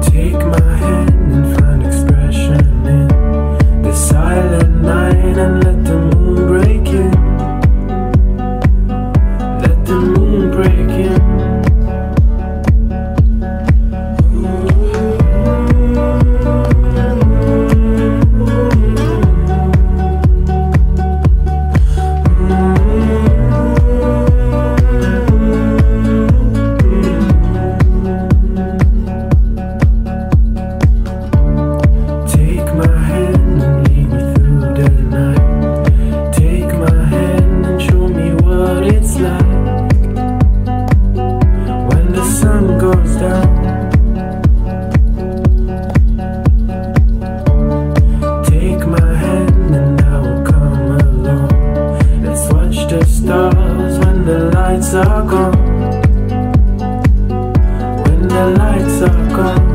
Take my hand and find expression in The silent night and let the moon break in Let the moon break in. lights are gone. When the lights are gone.